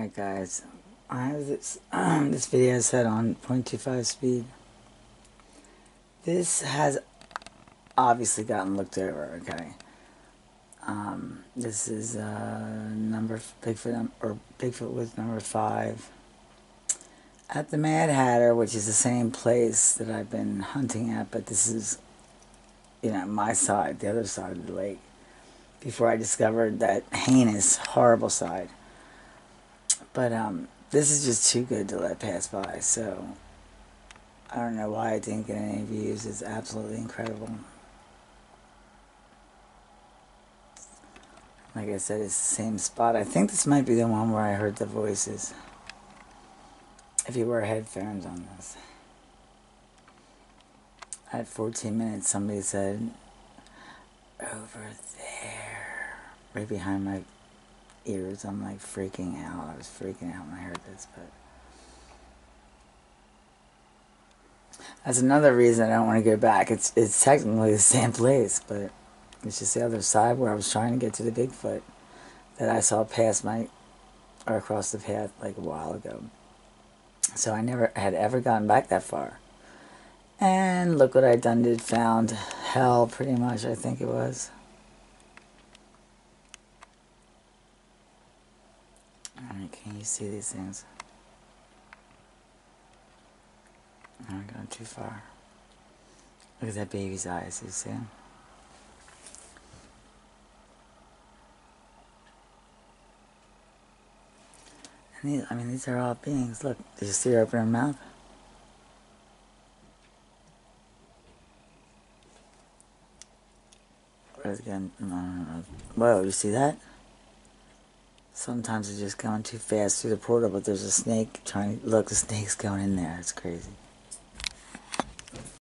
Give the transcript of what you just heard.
Alright guys, I have this, this video is set on 0.25 speed. This has obviously gotten looked over, okay. Um, this is uh, number Bigfoot or Bigfoot with number five at the Mad Hatter, which is the same place that I've been hunting at, but this is, you know, my side, the other side of the lake. Before I discovered that heinous, horrible side. But um, this is just too good to let pass by. So I don't know why I didn't get any views. It's absolutely incredible. Like I said, it's the same spot. I think this might be the one where I heard the voices. If you wear headphones on this. At 14 minutes, somebody said, over there, right behind my ears. I'm like freaking out. I was freaking out when I heard this, but that's another reason I don't want to go back. It's it's technically the same place, but it's just the other side where I was trying to get to the Bigfoot that I saw pass my or across the path like a while ago. So I never had ever gotten back that far. And look what I done did found hell pretty much I think it was. Can you see these things? I'm going too far. Look at that baby's eyes, you see? And these, I mean, these are all beings. Look, do you see her open her mouth? Where's again? Whoa, you see that? Sometimes it's just going too fast through the portal, but there's a snake trying. To look, the snake's going in there. It's crazy.